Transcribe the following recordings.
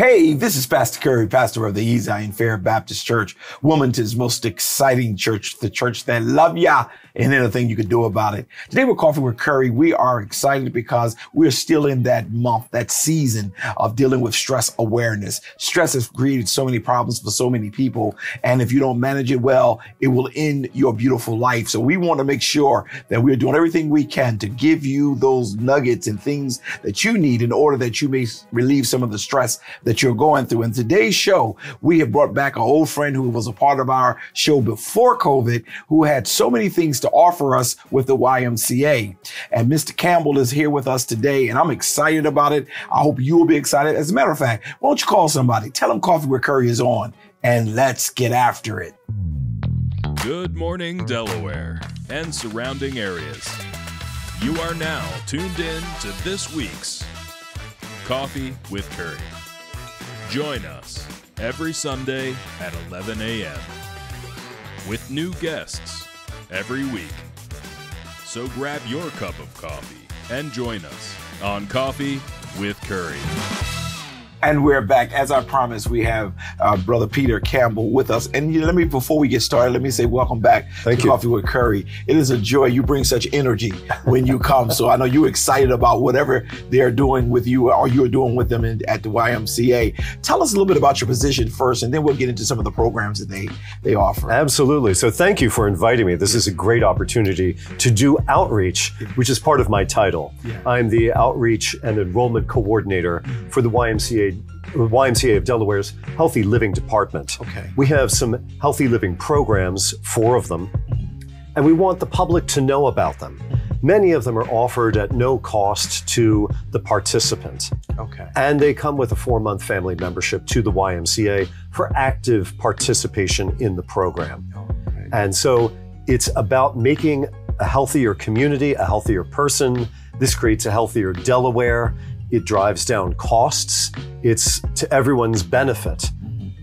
Hey, this is Pastor Curry, pastor of the Ezion Fair Baptist Church, Wilmington's most exciting church, the church that love ya and anything you can do about it. Today we're Coffee with Curry. We are excited because we're still in that month, that season of dealing with stress awareness. Stress has created so many problems for so many people. And if you don't manage it well, it will end your beautiful life. So we want to make sure that we're doing everything we can to give you those nuggets and things that you need in order that you may relieve some of the stress that you're going through. In today's show, we have brought back an old friend who was a part of our show before COVID, who had so many things to offer us with the YMCA. And Mr. Campbell is here with us today, and I'm excited about it. I hope you will be excited. As a matter of fact, why don't you call somebody? Tell them Coffee with Curry is on, and let's get after it. Good morning, Delaware and surrounding areas. You are now tuned in to this week's Coffee with Curry. Join us every Sunday at 11 a.m. with new guests every week. So grab your cup of coffee and join us on Coffee with Curry. And we're back. As I promised, we have uh, Brother Peter Campbell with us. And you know, let me, before we get started, let me say welcome back Thank to you. Coffee with Curry. It is a joy. You bring such energy when you come. so I know you're excited about whatever they're doing with you or you're doing with them in, at the YMCA. Tell us a little bit about your position first, and then we'll get into some of the programs that they, they offer. Absolutely. So thank you for inviting me. This is a great opportunity to do outreach, which is part of my title. Yeah. I'm the outreach and enrollment coordinator for the YMCA. YMCA of Delaware's Healthy Living Department. Okay. We have some healthy living programs, four of them, and we want the public to know about them. Many of them are offered at no cost to the participant. Okay. And they come with a four month family membership to the YMCA for active participation in the program. okay. And so it's about making a healthier community, a healthier person. This creates a healthier Delaware. It drives down costs. It's to everyone's benefit.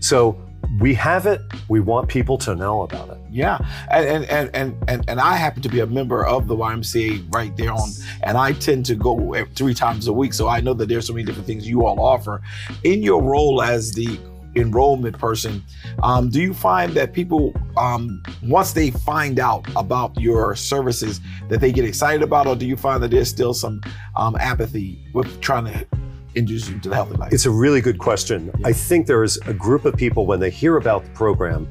So we have it. We want people to know about it. Yeah, and and, and and and I happen to be a member of the YMCA right there on, and I tend to go three times a week, so I know that there's so many different things you all offer. In your role as the enrollment person, um, do you find that people, um, once they find out about your services, that they get excited about, or do you find that there's still some um, apathy with trying to introduce you to the healthy life? It's a really good question. I think there is a group of people when they hear about the program,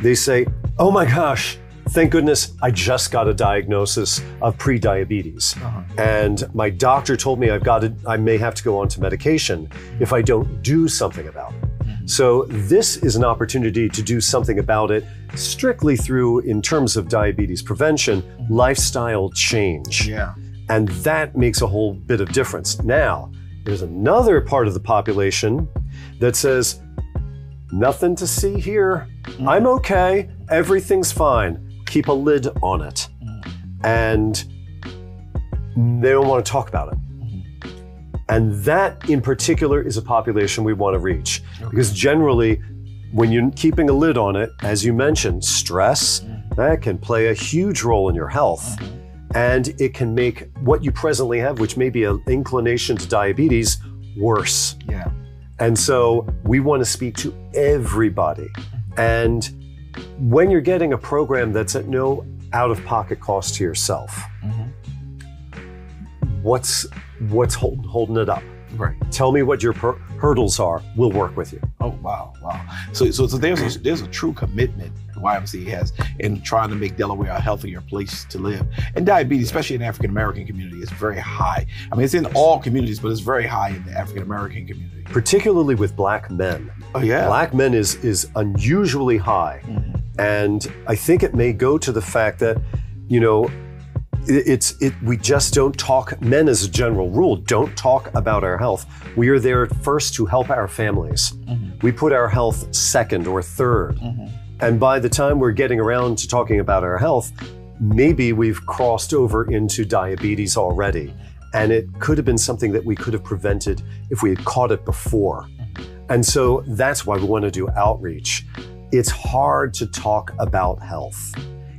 they say, "Oh my gosh, thank goodness I just got a diagnosis of pre-diabetes." Uh-huh. And my doctor told me I've got to I may have to go on to medication if I don't do something about it. Mm-hmm. So this is an opportunity to do something about it strictly through in terms of diabetes prevention, lifestyle change. yeah. And that makes a whole bit of difference. Now, there's another part of the population that says, nothing to see here. Mm. I'm okay. Everything's fine. Keep a lid on it. Mm. And they don't want to talk about it. And that in particular is a population we want to reach. Because generally, when you're keeping a lid on it, as you mentioned, stress, mm-hmm. that can play a huge role in your health. Mm-hmm. And it can make what you presently have, which may be an inclination to diabetes, worse. Yeah. And so we want to speak to everybody. Mm-hmm. And when you're getting a program that's at no out of pocket cost to yourself, what's what's hold, holding it up? Right. Tell me what your per- hurdles are. We'll work with you. Oh wow, wow. So so, so there's a, there's a true commitment YMCA has in trying to make Delaware a healthier place to live. And diabetes, especially in African American community, is very high. I mean, it's in all communities, but it's very high in the African American community. Particularly with black men. Oh yeah. Black men is is unusually high. Mhm. And I think it may go to the fact that, you know, it's it we just don't talk men as a general rule don't talk about our health. We are there first to help our families. Mhm. we put our health second or 3rd Mhm. and by the time we're getting around to talking about our health maybe we've crossed over into diabetes already. And it could have been something that we could have prevented if we had caught it before. And so that's why we want to do outreach. It's hard to talk about health.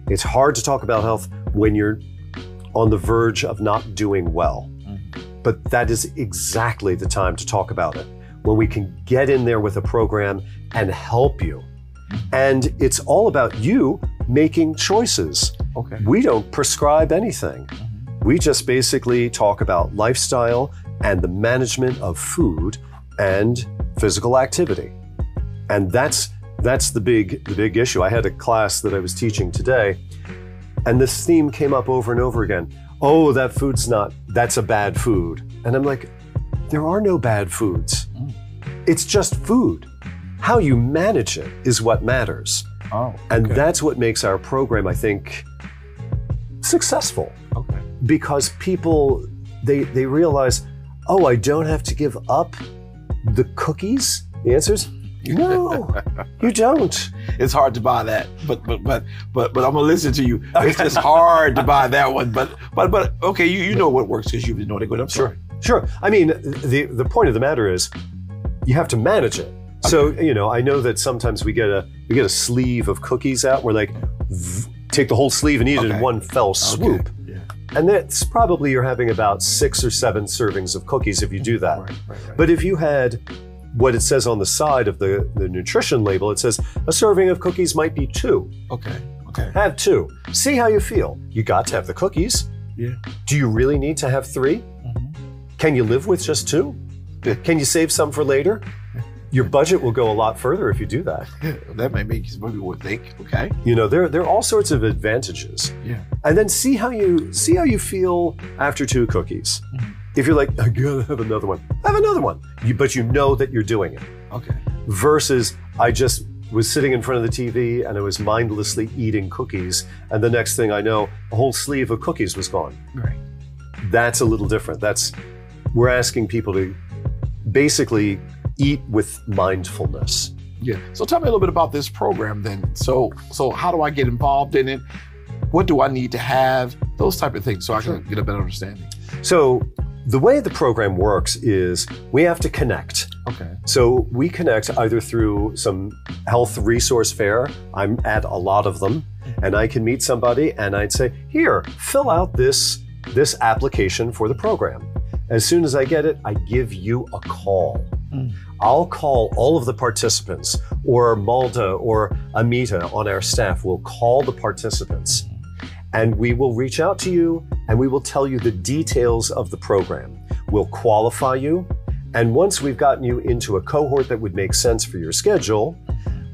It's hard to talk about health when you're on the verge of not doing well. Mm-hmm. But that is exactly the time to talk about it. when we can get in there with a program and help you. Mm-hmm. And it's all about you making choices. Okay. We don't prescribe anything. Mm-hmm. We just basically talk about lifestyle and the management of food and physical activity. And that's that's the big the big issue. I had a class that I was teaching today and this theme came up over and over again. Oh, that food's not that's a bad food. And I'm like there are no bad foods. Mm. It's just food. How you manage it is what matters. Oh. And that's what makes our program, I think, successful okay. because people they they realize, oh, I don't have to give up the cookies. The answer is no, you don't. It's hard to buy that, but but but but but I'm gonna listen to you. It's just hard to buy that one, but but but okay, you you know what works because you've been doing it. Good. I'm sorry. Sure. I mean, the the point of the matter is, you have to manage it. So you know, I know that sometimes we get a we get a sleeve of cookies out. We're like, take the whole sleeve and eat it in one fell swoop. Yeah. And that's probably you're having about six or seven servings of cookies if you do that. Right, right, right. But if you had what it says on the side of the, the nutrition label, it says a serving of cookies might be two. okay. Okay. Have two. See how you feel. You got to have the cookies. Yeah. Do you really need to have 3 Mhm. Can you live with just two? Yeah. Can you save some for later? Your budget will go a lot further if you do that. Yeah, That may make some people would think. Okay. You know, there, there are all sorts of advantages. Yeah. And then see how you see how you feel after two cookies. Mhm. If you're like, I gotta have another one, I have another one. You, but you know that you're doing it. Okay. versus I just was sitting in front of the TV and I was mindlessly eating cookies, and the next thing I know, a whole sleeve of cookies was gone. Right. That's a little different. That's we're asking people to basically eat with mindfulness. Yeah. So tell me a little bit about this program then. So so how do I get involved in it? What do I need to have? Those type of things so I can get a better understanding. So the way the program works is we have to connect. Okay. So we connect either through some health resource fair. I'm at a lot of them, and I can meet somebody and I'd say, "Here, fill out this this application for the program." As soon as I get it, I give you a call. Mm. I'll call all of the participants, or Malda or Amita on our staff will call the participants, and we will reach out to you and we will tell you the details of the program. We'll qualify you, and once we've gotten you into a cohort that would make sense for your schedule,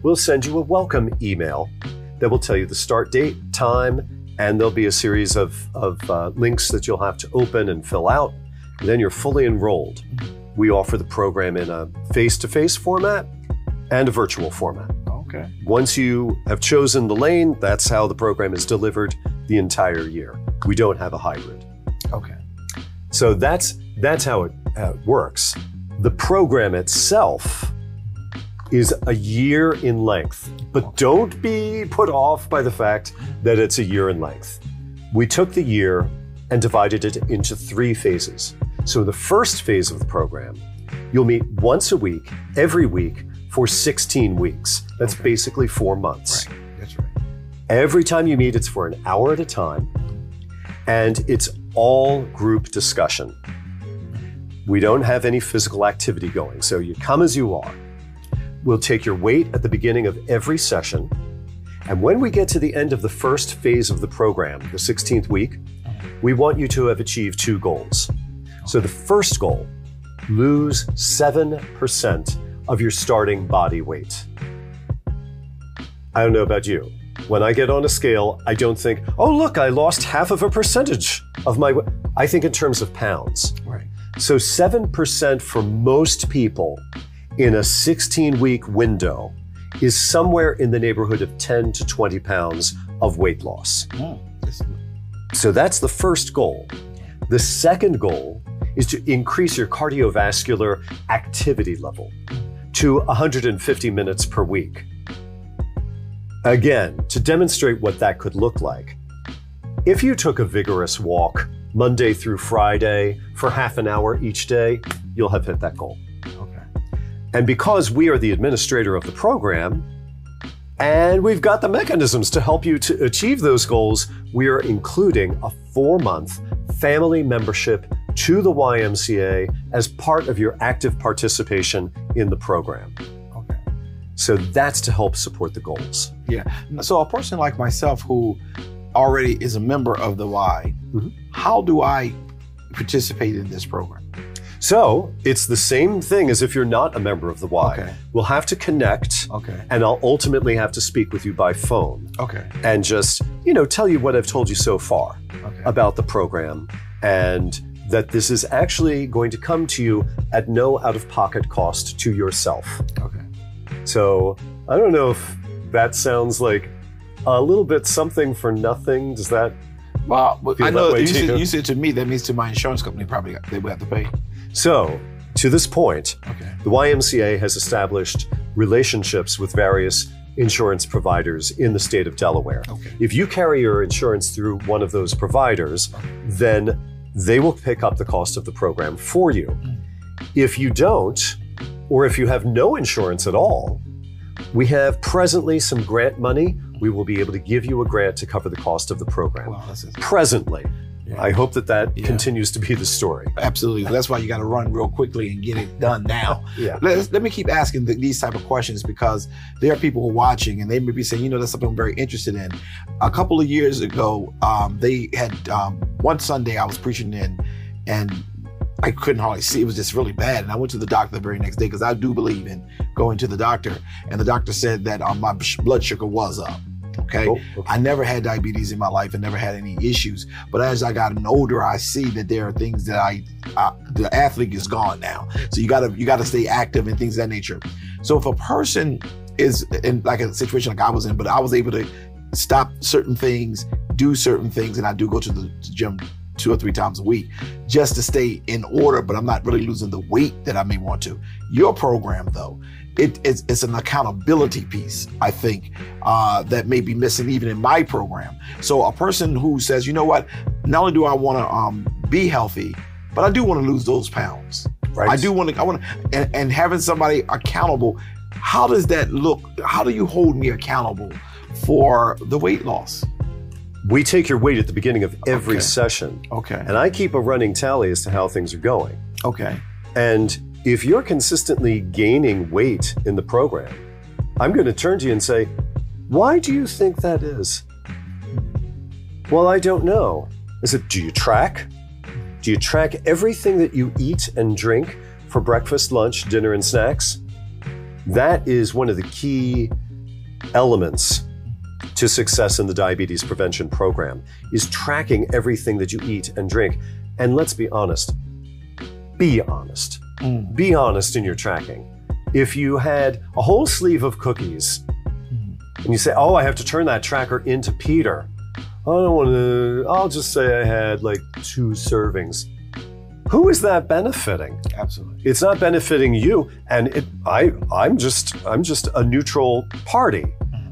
we'll send you a welcome email that will tell you the start date, time, and there'll be a series of, of uh, links that you'll have to open and fill out. And then you're fully enrolled. We offer the program in a face to face format and a virtual format. Okay. Once you have chosen the lane, that's how the program is delivered the entire year. We don't have a hybrid. Okay. So that's that's how it uh, works. The program itself is a year in length, but don't be put off by the fact that it's a year in length. We took the year and divided it into three phases. So the first phase of the program, you'll meet once a week, every week for 16 weeks. That's Okay. basically 4 months. Right. That's right. Every time you meet, it's for an hour at a time, and it's all group discussion. We don't have any physical activity going, so you come as you are. We'll take your weight at the beginning of every session, and when we get to the end of the first phase of the program, the 16th week, uh-huh. we want you to have achieved two goals. So the first goal lose 7% of your starting body weight. I don't know about you. When I get on a scale, I don't think, oh, look, I lost half of a percentage of my. wa-" I think in terms of pounds. Right. So 7% for most people in a 16 week window is somewhere in the neighborhood of 10 to 20 pounds of weight loss. So that's the first goal. The second goal is to increase your cardiovascular activity level hmm. To 150 minutes per week. Again, to demonstrate what that could look like, if you took a vigorous walk Monday through Friday for half an hour each day, you'll have hit that goal. Okay. And because we are the administrator of the program, and we've got the mechanisms to help you to achieve those goals, we are including a four month family membership to the YMCA as part of your active participation in the program. Okay. So that's to help support the goals. Yeah. So a person like myself who already is a member of the Y, Mhm. how do I participate in this program? So it's the same thing as if you're not a member of the Y. Okay. We'll have to connect, Okay. and I'll ultimately have to speak with you by phone Okay. and just, you know, tell you what I've told you so far Okay. about the program and that this is actually going to come to you at no out of pocket cost to yourself. Okay. So I don't know if that sounds like a little bit something for nothing. Does that? Well, I know you said, you said to me that means to my insurance company probably they would have to pay. So to this point, Okay. the YMCA has established relationships with various insurance providers in the state of Delaware. Okay. If you carry your insurance through one of those providers, then they will pick up the cost of the program for you. If you don't, or if you have no insurance at all, we have presently some grant money. We will be able to give you a grant to cover the cost of the program. That's. Presently. Yeah. I hope that that Yeah. continues to be the story. Absolutely. That's why you got to run real quickly and get it done now. Yeah. Let, let me keep asking the, these type of questions because there are people watching and they may be saying, you know, that's something I'm very interested in. A couple of years ago, um, they had um, one Sunday I was preaching in, and I couldn't hardly see. It was just really bad, and I went to the doctor the very next day because I do believe in going to the doctor. And the doctor said that um, my blood sugar was up. Okay. I never had diabetes in my life and never had any issues. But as I gotten older, I see that there are things that I, uh, the athlete is gone now. So you gotta you gotta stay active and things of that nature. So if a person is in like a situation like I was in, but I was able to stop certain things, do certain things, and I do go to the gym two or three times a week just to stay in order, but I'm not really losing the weight that I may want to. Your program, though, it, it's, it's an accountability piece, I think, uh, that may be missing even in my program. So a person who says, you know what, not only do I want to um, be healthy, but I do want to lose those pounds. Right. I do want to, I want to, and, and having somebody accountable, how does that look? How do you hold me accountable for the weight loss? We take your weight at the beginning of every Okay. session, Okay. and I keep a running tally as to how things are going. Okay. And if you're consistently gaining weight in the program, I'm going to turn to you and say, Why do you think that is? Well, I don't know. Is it, do you track? Do you track everything that you eat and drink for breakfast, lunch, dinner, and snacks? That is one of the key elements to success in the diabetes prevention program is tracking everything that you eat and drink. And let's be honest. Be honest Mm. be honest in your tracking. If you had a whole sleeve of cookies and you say, oh, I have to turn that tracker into Peter, I don't want to, I'll just say I had like two servings. Who is that benefiting? Absolutely. It's not benefiting you. And it, I, I'm just, I'm just a neutral party.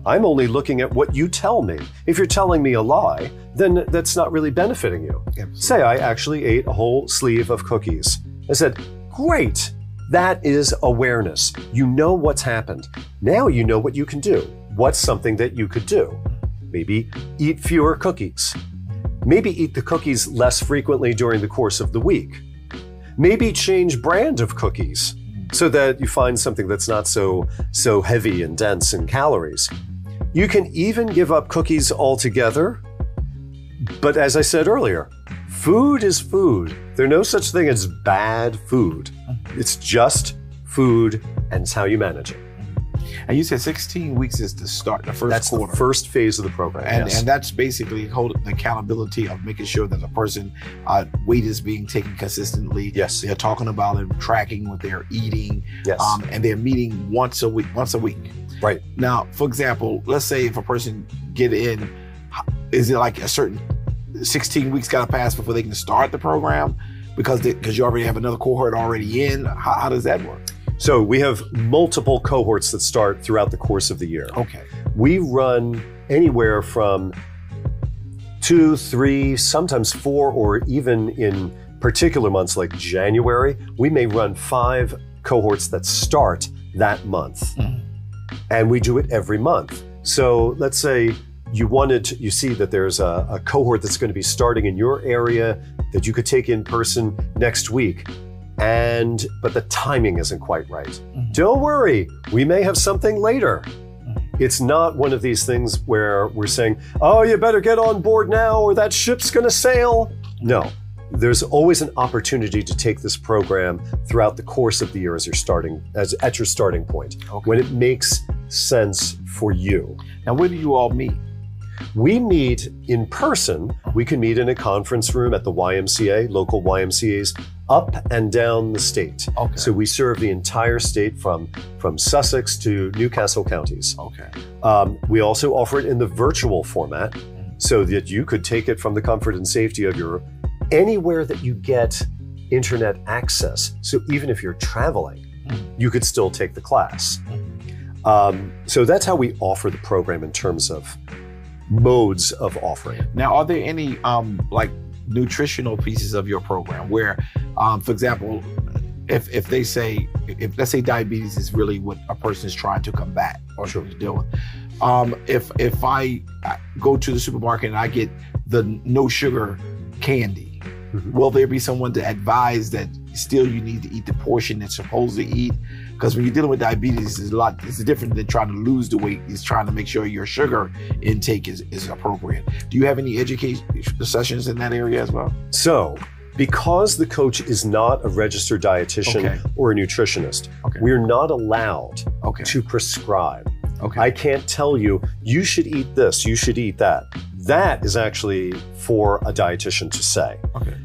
I'm only looking at what you tell me. If you're telling me a lie, then that's not really benefiting you. Absolutely. Say I actually ate a whole sleeve of cookies. I said, Great. That is awareness. You know what's happened. Now you know what you can do. What's something that you could do? Maybe eat fewer cookies. Maybe eat the cookies less frequently during the course of the week. Maybe change brand of cookies so that you find something that's not so so heavy and dense in calories. You can even give up cookies altogether. But as I said earlier, food is food. There's no such thing as bad food. It's just food, and it's how you manage it. And you said 16 weeks is the start, the first That's quarter. the first phase of the program. and, yes. and that's basically holding the accountability of making sure that the person uh, weight is being taken consistently. yes. They're talking about it, tracking what they're eating, Yes. um, and they're meeting once a week. Once a week. Right. Now, for example, let's say if a person get in, is it like a certain 16 weeks got to pass before they can start the program because because you already have another cohort already in? How, how does that work? so we have multiple cohorts that start throughout the course of the year. Okay. We run anywhere from two, three, sometimes four, or even in particular months like January, we may run five cohorts that start that month. Mhm. And we do it every month. So let's say you wanted to, you see that there's a, a cohort that's going to be starting in your area that you could take in person next week and but the timing isn't quite right. Mhm. Don't worry, we may have something later. Mhm. It's not one of these things where we're saying, "Oh, you better get on board now or that ship's going to sail." No. There's always an opportunity to take this program throughout the course of the year as you're starting as at your starting point Okay. when it makes sense for you. Now, where do you all meet? We meet in person. We can meet in a conference room at the YMCA, local YMCA's up and down the state. Okay. So we serve the entire state from, from Sussex to New Castle counties. Okay. Um, we also offer it in the virtual format so that you could take it from the comfort and safety of your anywhere that you get internet access. So even if you're traveling, Mhm. you could still take the class. Um, so that's how we offer the program in terms of modes of offering it. Now, are there any um, like nutritional pieces of your program where, um, for example, if if they say if let's say diabetes is really what a person is trying to combat or Sure. to deal with, um, if if I uh, go to the supermarket and I get the no sugar candy, Mhm. will there be someone to advise that still you need to eat the portion that's supposed to eat? Because when you're dealing with diabetes, it's a lot. It's different than trying to lose the weight. It's trying to make sure your sugar intake is, is appropriate. Do you have any education sessions in that area as well? So, because the coach is not a registered dietitian Okay. or a nutritionist, Okay. we're not allowed Okay. to prescribe. Okay. I can't tell you, you should eat this, you should eat that. That is actually for a dietitian to say. okay.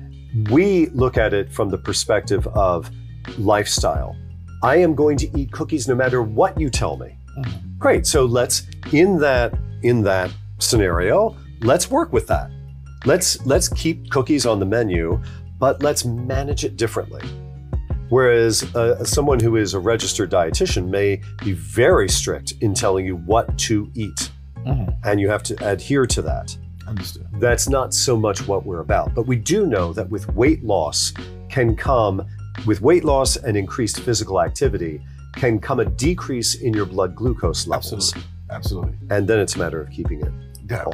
We look at it from the perspective of lifestyle. I am going to eat cookies no matter what you tell me. Mhm. Great. So let's in that in that scenario, let's work with that. Let's let's keep cookies on the menu, but let's manage it differently. Whereas uh, someone who is a registered dietitian may be very strict in telling you what to eat, Mhm. and you have to adhere to that. Understood. That's not so much what we're about. But we do know that with weight loss can come, with weight loss and increased physical activity, can come a decrease in your blood glucose levels. Absolutely. Absolutely. And then it's a matter of keeping it. Yeah.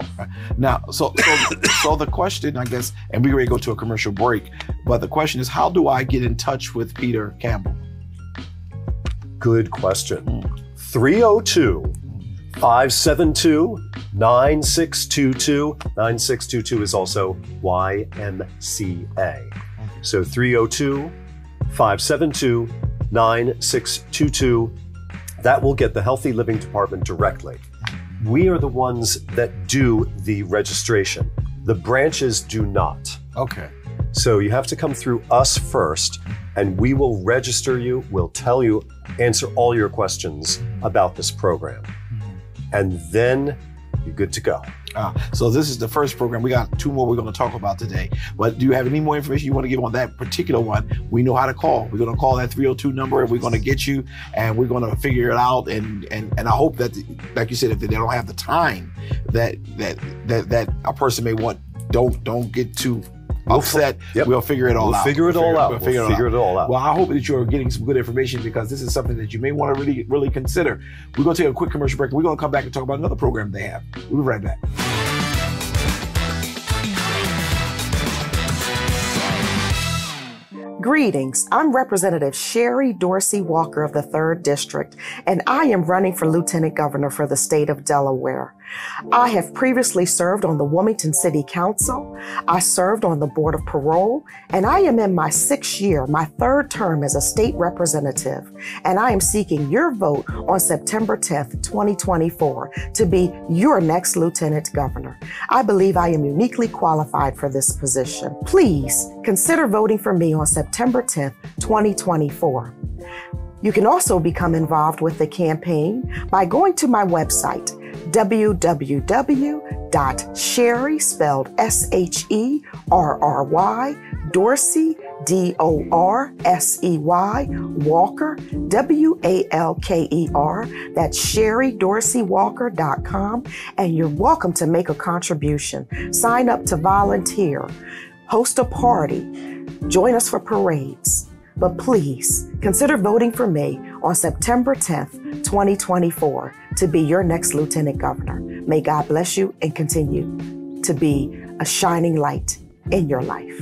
Now, so so so the question, I guess, and we're ready to go to a commercial break, but the question is, how do I get in touch with Peter Campbell? Good question. Mm. 302 572 9622. 9622 is also YMCA. So 302 572 9622. That will get the Healthy Living Department directly. We are the ones that do the registration, the branches do not. Okay. So you have to come through us first, and we will register you. We'll tell you, answer all your questions about this program. Mm-hmm. And then you're good to go. Uh, so this is the first program. We got two more we're going to talk about today. But do you have any more information you want to give on that particular one? We know how to call. We're going to call that 302 number and we're going to get you and we're going to figure it out. And and and I hope that, like you said, if they don't have the time that that that that a person may want, don't don't get too We'll upset. yep. We'll figure it all We'll out. figure it We'll all out. We'll We'll figure, figure it it out. all out. Well, I hope that you're getting some good information because this is something that you may want to really, really consider. We're going to take a quick commercial break. We're going to come back and talk about another program they have. We'll be right back. Greetings. I'm Representative Sherry Dorsey Walker of the 3rd District, and I am running for Lieutenant Governor for the state of Delaware. I have previously served on the Wilmington City Council. I served on the Board of Parole, and I am in my sixth year, my third term as a state representative, and I am seeking your vote on September 10th, 2024, to be your next Lieutenant Governor. I believe I am uniquely qualified for this position. Please consider voting for me on September 10th, 2024. You can also become involved with the campaign by going to my website, www.sherry, spelled S-H-E-R-R-Y, Dorsey, D-O-R-S-E-Y, Walker, W-A-L-K-E-R. That's sherrydorseywalker.com. And you're welcome to make a contribution. Sign up to volunteer, host a party, join us for parades. But please consider voting for me on September 10th, 2024, to be your next Lieutenant Governor. May God bless you and continue to be a shining light in your life.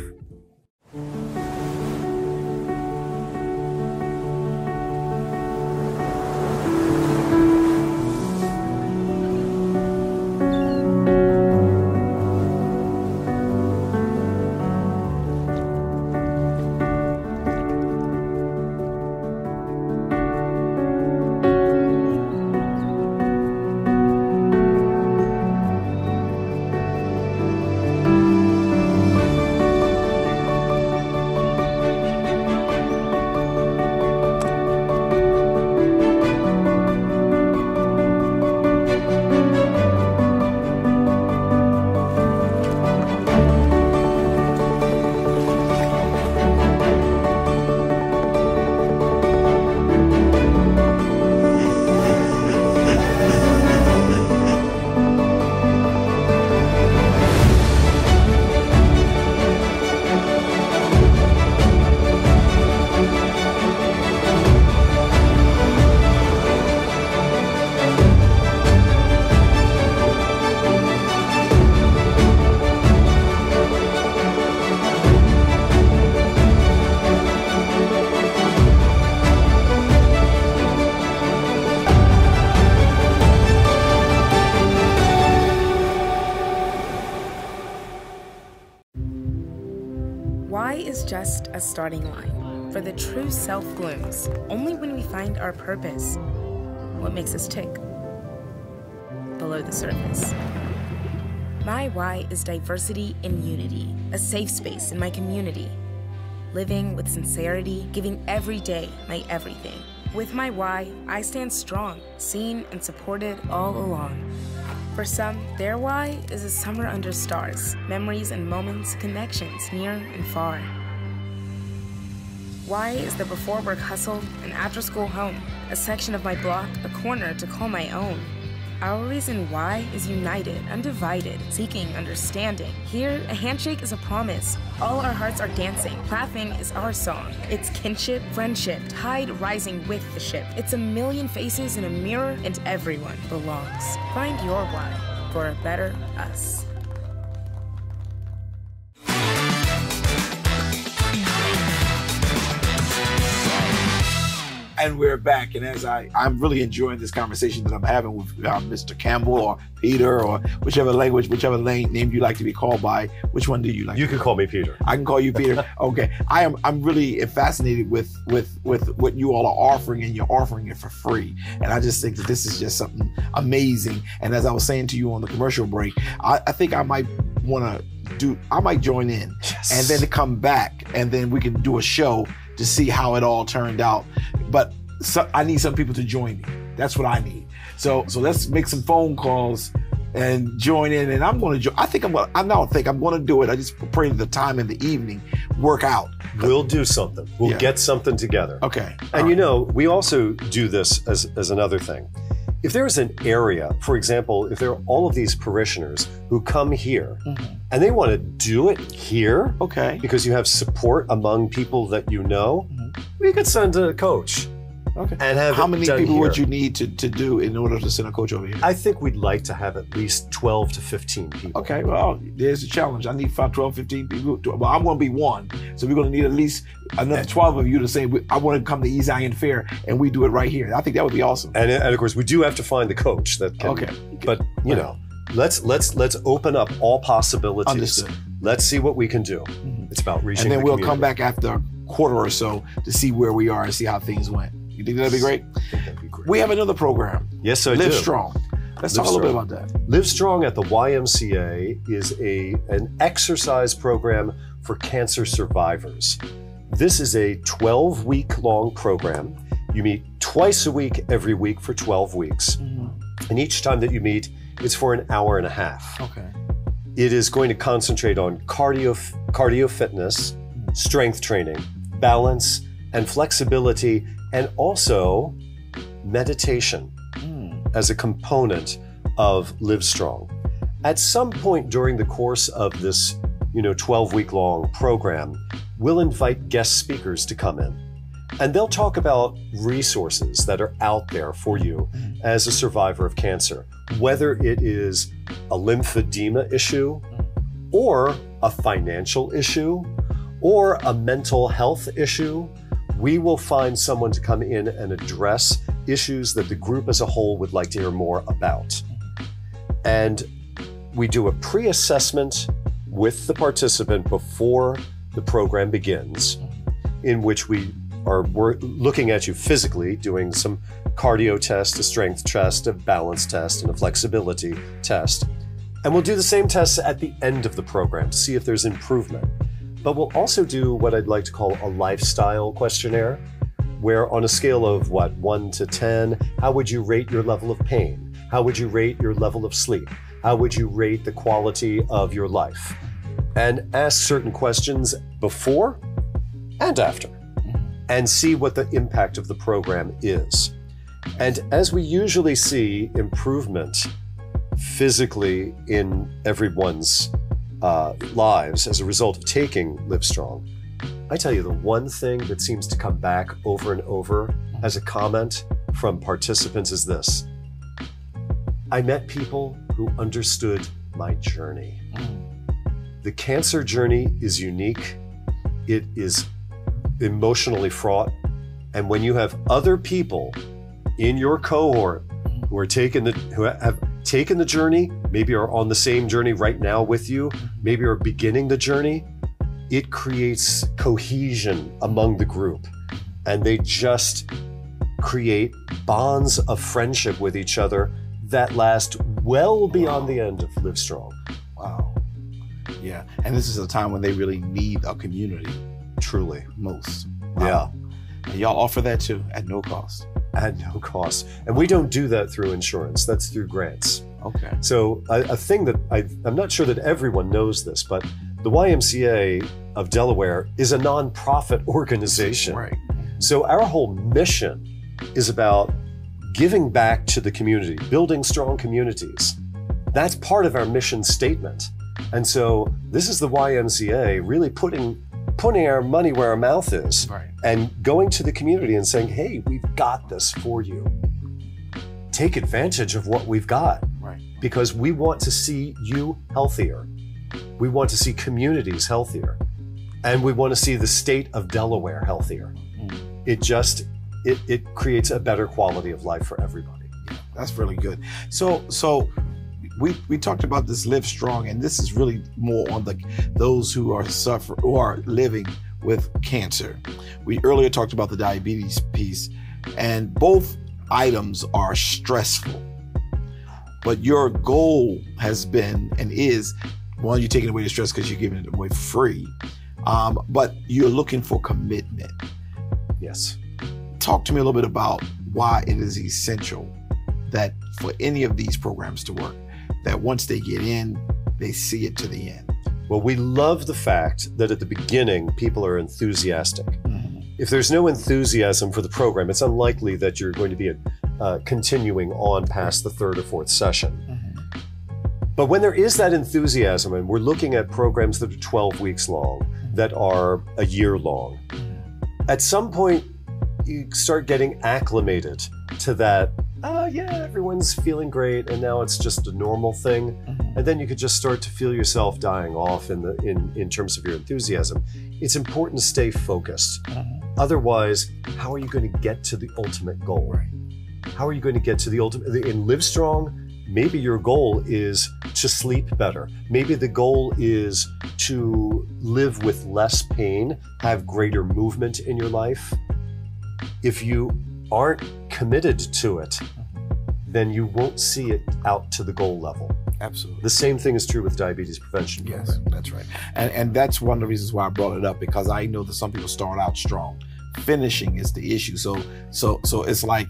Starting line, for the true self blooms only when we find our purpose, what makes us tick, below the surface. My why is diversity and unity, a safe space in my community. Living with sincerity, giving every day my everything. With my why, I stand strong, seen and supported all along. For some, their why is a summer under stars, memories and moments, connections near and far. Why is the before work hustle, an after school home, a section of my block, a corner to call my own. Our reason why is united, undivided, seeking understanding. Here, a handshake is a promise. All our hearts are dancing. Laughing is our song. It's kinship, friendship, tide rising with the ship. It's a million faces in a mirror, and everyone belongs. Find your why for a better us. And we're back. And as I, I'm really enjoying this conversation that I'm having with uh, Mr. Campbell or Peter or whichever language, whichever name, name you like to be called by. Which one do you like? You can call me Peter. I can call you Peter. okay. I am. I'm really fascinated with with with what you all are offering, and you're offering it for free. And I just think that this is just something amazing. And as I was saying to you on the commercial break, I, I think I might want to do. I might join in, Yes. and then to come back, and then we can do a show to see how it all turned out. But so, I need some people to join me. That's what I need. So so let's make some phone calls and join in. And I'm going to join. I think I'm going. I don't think I'm going to do it. I just pray the time in the evening work out. We'll do something. We'll Yeah. get something together. Okay. And you know, we also do this as, as another thing. If there's an area, for example, if there are all of these parishioners who come here Mhm. and they want to do it here okay. because you have support among people that you know, Mhm. we could send a coach Okay. and have How many people would you need to, to do in order to send a coach over here? I think we'd like to have at least 12 to 15 people. Okay, well, there's a challenge. I need five, 12, 15 people. To, well, I'm going to be one. So we're going to need at least another 12 of you to say, I want to come to Ezion Fair and we do it right here. I think that would be awesome. And, and of course, we do have to find the coach that can. Okay. But you know, let's let's let's open up all possibilities. Understood. Let's see what we can do. Mhm. It's about reaching. And then the we'll come back after a quarter or so to see where we are and see how things went. You think that'd be great? That'd be great. We have another program, yes, I do. Live do. Strong. Let's Live talk a little bit about that. Live Strong at the YMCA is a an exercise program for cancer survivors. This is a 12 week long program. You meet twice a week every week for 12 weeks. Mm-hmm. And each time that you meet, it's for an hour and a half. Okay. It is going to concentrate on cardio, cardio fitness, mm. strength training, balance, and flexibility, and also meditation hmm. as a component of Live Strong. At some point during the course of this, you know, 12 week long program, we'll invite guest speakers to come in. And they'll talk about resources that are out there for you hmm. as a survivor of cancer, whether it is a lymphedema issue, hmm. or a financial issue, or a mental health issue. We will find someone to come in and address issues that the group as a whole would like to hear more about. And we do a pre assessment with the participant before the program begins, in which we are looking at you physically, doing some cardio test, a strength test, a balance test, and a flexibility test. And we'll do the same tests at the end of the program to see if there's improvement. But we'll also do what I'd like to call a lifestyle questionnaire, where on a scale of what, 1 to 10, how would you rate your level of pain? How would you rate your level of sleep? How would you rate the quality of your life? And ask certain questions before and after, and see what the impact of the program is. And as we usually see improvement physically in everyone's uh, lives as a result of taking Livestrong, I tell you, the one thing that seems to come back over and over as a comment from participants is this I met people who understood my journey. The cancer journey is unique, it is emotionally fraught. And when you have other people in your cohort who are taking the who have taken the journey, maybe are on the same journey right now with you, maybe are beginning the journey, it creates cohesion among the group. And they just create bonds of friendship with each other that last well beyond the end of Live Strong. Wow. Yeah. And this is a time when they really need a community Truly. most. Yeah. And y'all offer that too at no cost. At no cost. And we don't do that through insurance, that's through grants. Okay. So, a, a thing that I, I'm not sure that everyone knows this, but the YMCA of Delaware is a nonprofit organization. Right. So, our whole mission is about giving back to the community, building strong communities. That's part of our mission statement. And so, this is the YMCA really putting putting our money where our mouth is Right. and going to the community and saying, "Hey, we've got this for you. Take advantage of what we've got." Right. because we want to see you healthier. We want to see communities healthier. And we want to see the state of Delaware healthier. Mm. It just it, it creates a better quality of life for everybody. That's really good. So so we we talked about this live strong and this is really more on the those who are suffer who are living with cancer. We earlier talked about the diabetes piece and both items are stressful. But your goal has been and is one you're taking away the stress because you're giving it away free. Um, but you're looking for commitment. Yes. talk to me a little bit about why it is essential that for any of these programs to work, that once they get in, they see it to the end. Well, we love the fact that at the beginning people are enthusiastic. Mm-hmm. If there's no enthusiasm for the program, it's unlikely that you're going to be uh, continuing on past the third or fourth session. Mm-hmm. But when there is that enthusiasm, and we're looking at programs that are 12 weeks long, mm-hmm. that are a year long, at some point you start getting acclimated to that. Oh, yeah, everyone's feeling great, and now it's just a normal thing. Mm-hmm. And then you could just start to feel yourself dying off in the in, in terms of your enthusiasm. It's important to stay focused. Mm-hmm. Otherwise, how are you going to get to the ultimate goal? Right. How are you going to get to the ultimate in Live Strong? Maybe your goal is to sleep better. Maybe the goal is to live with less pain, have greater movement in your life. If you aren't committed to it, then you won't see it out to the goal level. Absolutely. The same thing is true with diabetes prevention. Yes, program. that's right. And and that's one of the reasons why I brought it up because I know that some people start out strong. Finishing is the issue. So so so it's like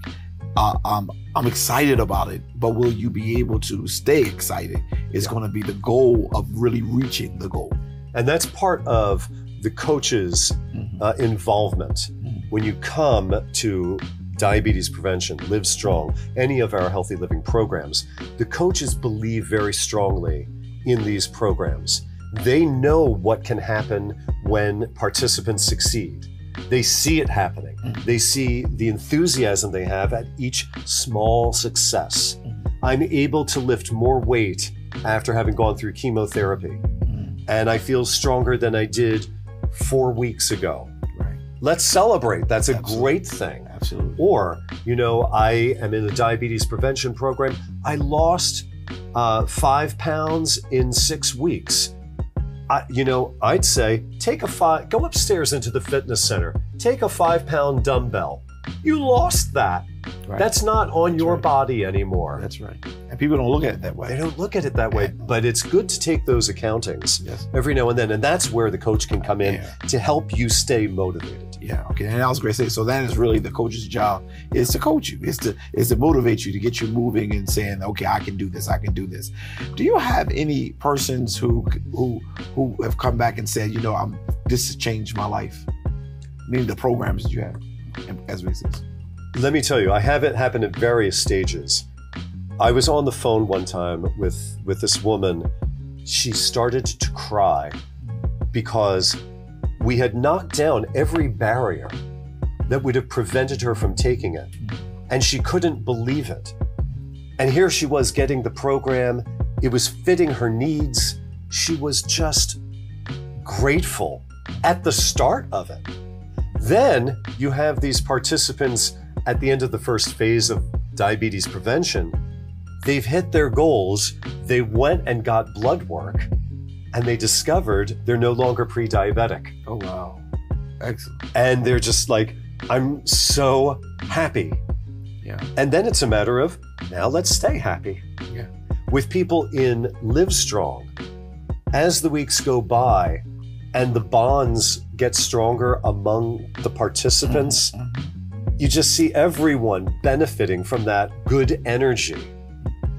uh, um, I'm excited about it, but will you be able to stay excited? Is Yeah. going to be the goal of really reaching the goal. And that's part of the coach's uh, involvement. Mhm. When you come to diabetes prevention, Live Strong, any of our healthy living programs, the coaches believe very strongly in these programs. They know what can happen when participants succeed. They see it happening. Mm-hmm. They see the enthusiasm they have at each small success. Mm-hmm. I'm able to lift more weight after having gone through chemotherapy mm-hmm. and I feel stronger than I did four weeks ago. Let's celebrate. That's a Absolutely. great thing. Absolutely. Or, you know, I am in the diabetes prevention program. I lost uh, five pounds in six weeks. I, you know, I'd say take a five, go upstairs into the fitness center, take a five pound dumbbell. You lost that. Right. That's not on That's your right. body anymore. That's right. And people don't look at it that way. They don't look at it that way, but it's good to take those accountings Yes. every now and then. And that's where the coach can come in Yeah. to help you stay motivated. Yeah, okay, and that was great. to say. So that is really the coach's job is to coach you, is to is to motivate you to get you moving and saying, okay, I can do this, I can do this. Do you have any persons who who who have come back and said, you know, I'm this has changed my life? Meaning the programs that you have as see. Let me tell you, I have it happen at various stages. I was on the phone one time with, with this woman. She started to cry because we had knocked down every barrier that would have prevented her from taking it. And she couldn't believe it. And here she was getting the program. It was fitting her needs. She was just grateful at the start of it. Then you have these participants at the end of the first phase of diabetes prevention. They've hit their goals. They went and got blood work. And they discovered they're no longer pre-diabetic. Oh wow. Excellent. And they're just like, I'm so happy. Yeah. And then it's a matter of now let's stay happy. Yeah. With people in Live Strong, as the weeks go by and the bonds get stronger among the participants, you just see everyone benefiting from that good energy.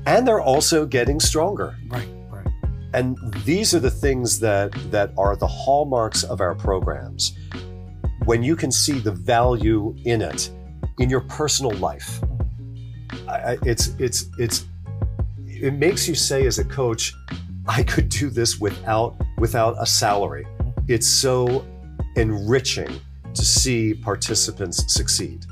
And they're also getting stronger. Right. And these are the things that that are the hallmarks of our programs. When you can see the value in it in your personal life, I, I- it's it's it's it makes you say as a coach, I could do this without without a salary. It's so enriching to see participants succeed.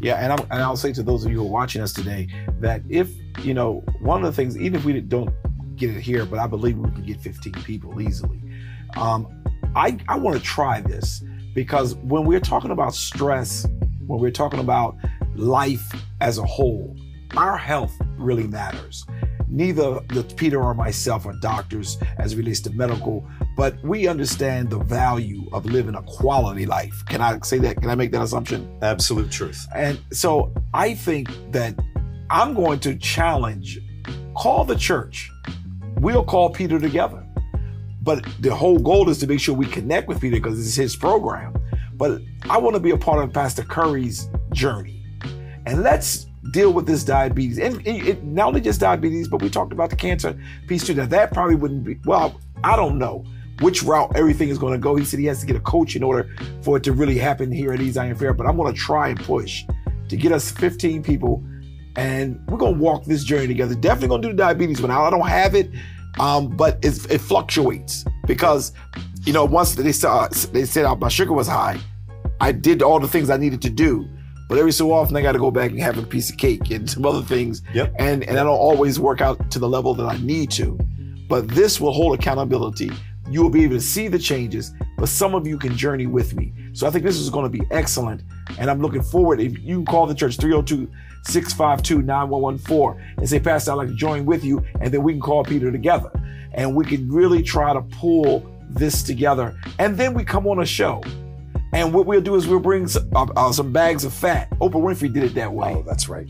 Yeah, and, I'm, and I'll say to those of you who are watching us today that if, you know, one of the things, even if we don't get it here, but I believe we can get 15 people easily. Um, I, I want to try this because when we're talking about stress, when we're talking about life as a whole, our health really matters. Neither the Peter or myself are doctors as it relates to medical, but we understand the value of living a quality life. Can I say that? Can I make that assumption? Absolute truth. And so I think that I'm going to challenge call the church. We'll call Peter together. But the whole goal is to make sure we connect with Peter because it's his program. But I want to be a part of Pastor Curry's journey. And let's deal with this diabetes. And it, it- not only just diabetes, but we talked about the cancer piece too. Now, that probably wouldn't be, well, I don't know which route everything is going to go. He said he has to get a coach in order for it to really happen here at Ezion Fair. But I'm going to try and push to get us 15 people and we're gonna walk this journey together. Definitely gonna do the diabetes one. I don't have it, um, but it's, it fluctuates because you know once they saw they said uh, my sugar was high, I did all the things I needed to do, but every so often I got to go back and have a piece of cake and some other things, Yep. and and I don't always work out to the level that I need to. But this will hold accountability. You will be able to see the changes, but some of you can journey with me. So I think this is going to be excellent. And I'm looking forward. If you can call the church 302 652 9114 and say, Pastor, I'd like to join with you. And then we can call Peter together. And we can really try to pull this together. And then we come on a show. And what we'll do is we'll bring some, uh, uh, some bags of fat. Oprah Winfrey did it that way. Oh, that's right.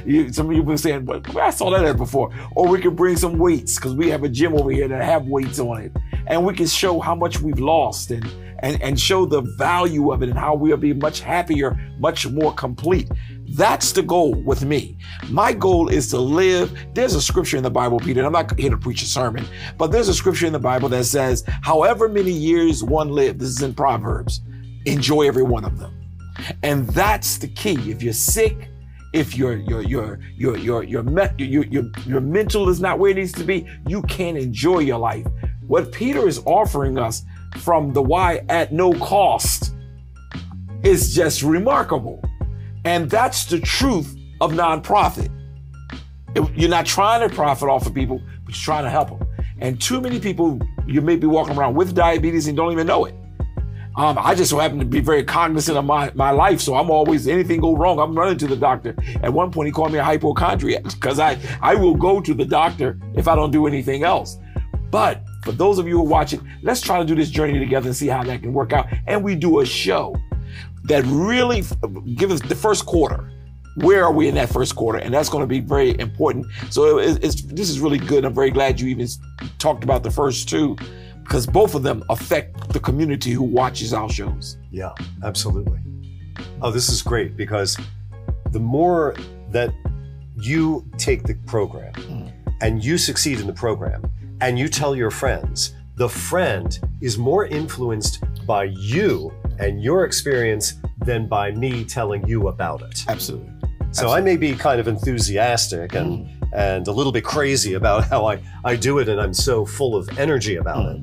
you, some of you've been saying, but I saw that before. Or we can bring some weights because we have a gym over here that have weights on it, and we can show how much we've lost and and and show the value of it and how we'll be much happier, much more complete. That's the goal with me. My goal is to live. There's a scripture in the Bible, Peter, and I'm not here to preach a sermon, but there's a scripture in the Bible that says, however many years one lived, this is in Proverbs, enjoy every one of them. And that's the key. If you're sick, if your your your your your your your, your your mental is not where it needs to be, you can't enjoy your life. What Peter is offering us from the why at no cost is just remarkable. And that's the truth of nonprofit. It- You're not trying to profit off of people, but you're trying to help them. And too many people, you may be walking around with diabetes and don't even know it. Um, I just so happen to be very cognizant of my, my life. So I'm always, anything go wrong, I'm running to the doctor. At one point, he called me a hypochondriac because I, I will go to the doctor if I don't do anything else. But for those of you who are watching, let's try to do this journey together and see how that can work out. And we do a show that really gives the first quarter. Where are we in that first quarter? And that's going to be very important. So it- it's, this is really good. I'm very glad you even talked about the first two because both of them affect the community who watches our shows. Yeah, absolutely. Oh, this is great because the more that you take the program hmm. and you succeed in the program and you tell your friends, the friend is more influenced by you and your experience than by me telling you about it. Absolutely. So I may be kind of enthusiastic and hmm. And a little bit crazy about how I, I do it and I'm so full of energy about it.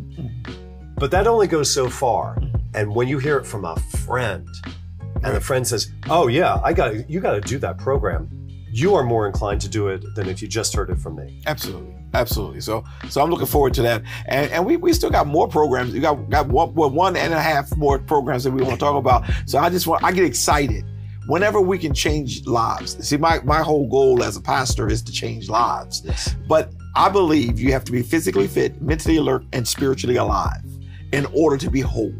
But that only goes so far. And when you hear it from a friend and the friend says, "Oh yeah, I got you got to do that program." You are more inclined to do it than if you just heard it from me. Absolutely. Absolutely. So so I'm looking forward to that. And and we, we still got more programs. We got got one one and a half more programs that we want to talk about. So I just want I get excited whenever we can change lives. See, my my whole goal as a pastor is to change lives. Yes. But I believe you have to be physically fit, mentally alert, and spiritually alive in order to be whole.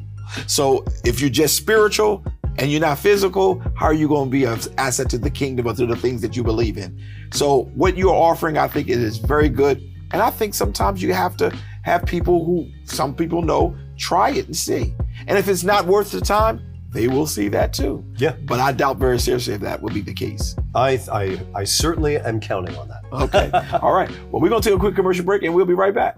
So if you're just spiritual and you're not physical, how are you going to be an asset to the kingdom or to the things that you believe in? So what you're offering, I think it is very good. And I think sometimes you have to have people who some people know try it and see. And if it's not worth the time, they will see that too. Yeah. But I doubt very seriously if that would be the case. I, I, I certainly am counting on that. Okay. All right. Well, we're going to take a quick commercial break and we'll be right back.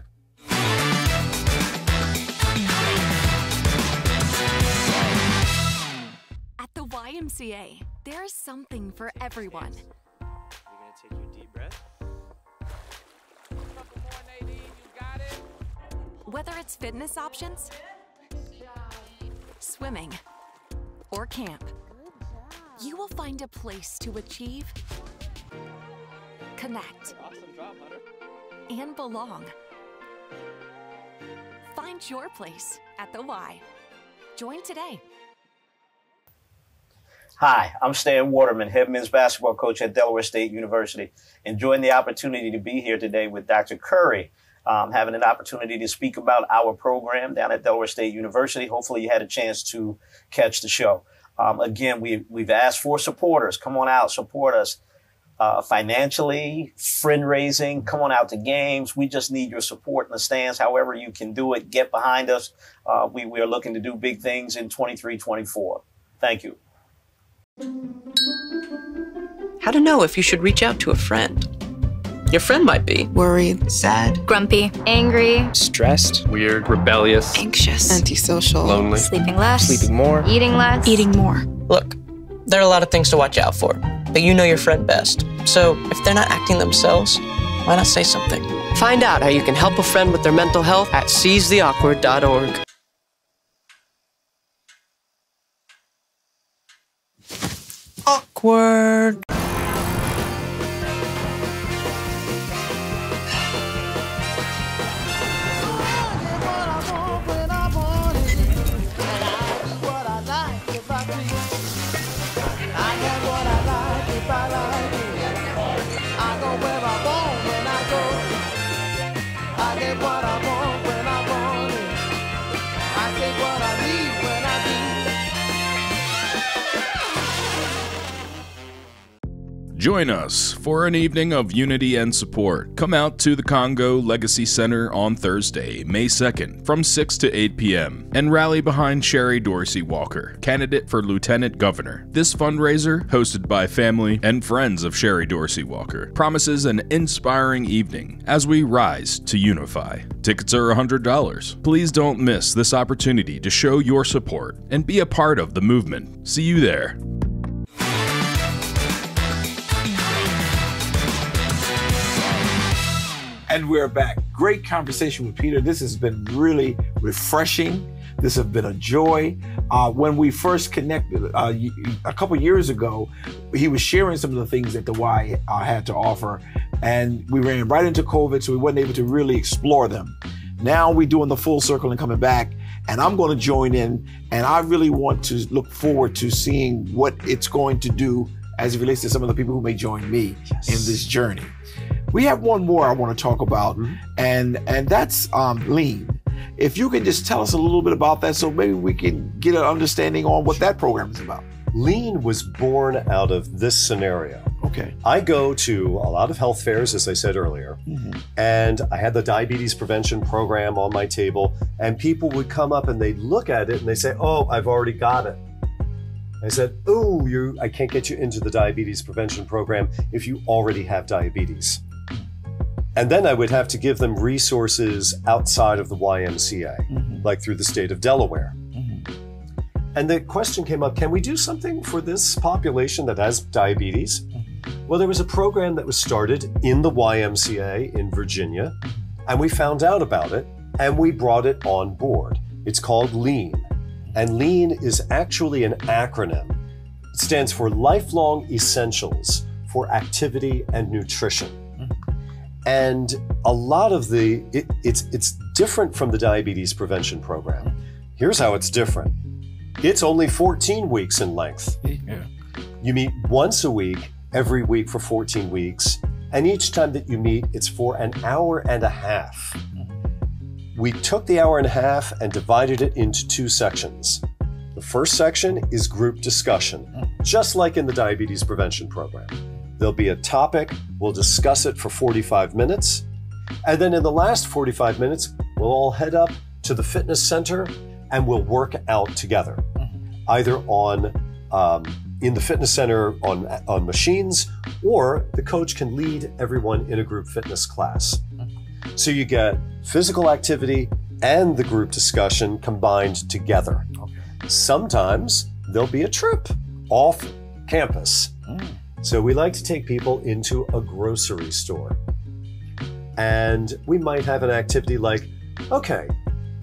At the YMCA, there's something for everyone. You're gonna take your deep breath. Whether it's fitness options, swimming, or camp, you will find a place to achieve, connect, Awesome job, and belong. Find your place at the Y. Join today. Hi, I'm Stan Waterman, head men's basketball coach at Delaware State University. Enjoying the opportunity to be here today with Dr. Curry, um, having an opportunity to speak about our program down at Delaware State University. Hopefully, you had a chance to catch the show. Um, again, we, we've asked for supporters. Come on out, support us uh, financially, friend raising. Come on out to games. We just need your support in the stands. However, you can do it, get behind us. Uh, we, we are looking to do big things in 23 24. Thank you. How to know if you should reach out to a friend. Your friend might be worried, sad, grumpy, angry, stressed, weird, rebellious, anxious, antisocial, lonely, sleeping less, sleeping more, eating less, eating more. Look, there are a lot of things to watch out for, but you know your friend best. So if they're not acting themselves, why not say something? Find out how you can help a friend with their mental health at seizetheawkward.org. Awkward. Join us for an evening of unity and support. Come out to the Congo Legacy Center on Thursday, May 2nd, from 6 to 8 p.m., and rally behind Sherry Dorsey Walker, candidate for Lieutenant Governor. This fundraiser, hosted by family and friends of Sherry Dorsey Walker, promises an inspiring evening as we rise to unify. Tickets are $100. Please don't miss this opportunity to show your support and be a part of the movement. See you there. And we're back. Great conversation with Peter. This has been really refreshing. This has been a joy. Uh, when we first connected uh, a couple years ago, he was sharing some of the things that the Y uh, had to offer, and we ran right into COVID, so we weren't able to really explore them. Now we're doing the full circle and coming back, and I'm going to join in, and I really want to look forward to seeing what it's going to do as it relates to some of the people who may join me yes. in this journey. We have one more I want to talk about, mm-hmm. and and that's um, lean. If you can just tell us a little bit about that, so maybe we can get an understanding on what that program is about. Lean was born out of this scenario. Okay. I go to a lot of health fairs, as I said earlier, mm-hmm. and I had the diabetes prevention program on my table, and people would come up and they'd look at it and they say, "Oh, I've already got it." I said, "Oh, you I can't get you into the diabetes prevention program if you already have diabetes." And then I would have to give them resources outside of the YMCA, mm-hmm. like through the state of Delaware. Mm-hmm. And the question came up can we do something for this population that has diabetes? Mm-hmm. Well, there was a program that was started in the YMCA in Virginia, and we found out about it and we brought it on board. It's called LEAN. And LEAN is actually an acronym. It stands for Lifelong Essentials for Activity and Nutrition. And a lot of the it, it's it's different from the diabetes prevention program. Here's how it's different. It's only 14 weeks in length. Yeah. You meet once a week, every week for 14 weeks, And each time that you meet, it's for an hour and a half. We took the hour and a half and divided it into two sections. The first section is group discussion, just like in the diabetes prevention program. There'll be a topic, we'll discuss it for 45 minutes, and then in the last 45 minutes, we'll all head up to the fitness center and we'll work out together, either on um, in the fitness center on on machines, or the coach can lead everyone in a group fitness class. So you get physical activity and the group discussion combined together. Sometimes there'll be a trip off campus. So we like to take people into a grocery store. And we might have an activity like, okay,